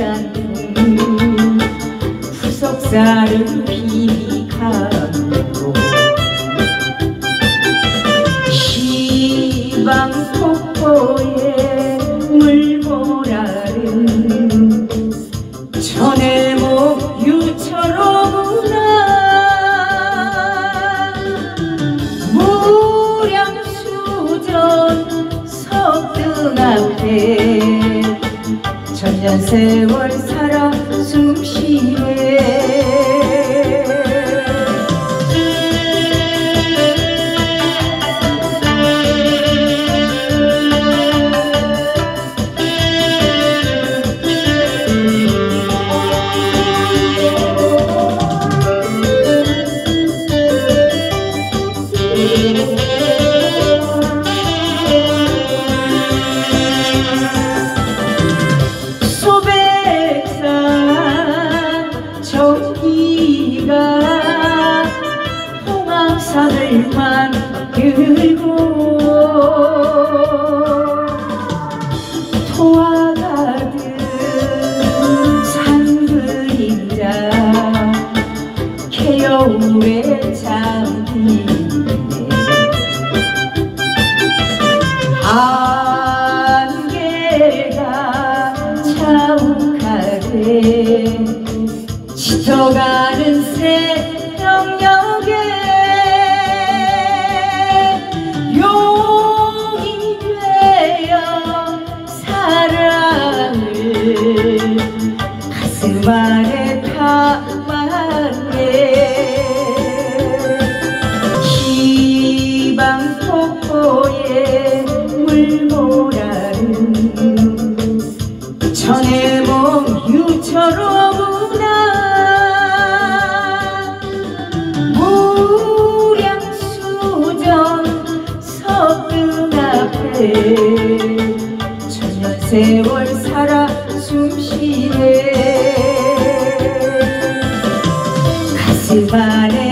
흘러가는 구석사를 비비가 천년 세월 살아 숨쉬네 저기가 홍합산을 만들고 토와 가득 산 그림자 개여울에 잠 지쳐가는 새벽녘에 용이 되어 사랑을 가슴 안에 담았네. 희방폭포에 물모라는 전해몽 유철오구나 세월 살아 숨쉬네. 가슴 안에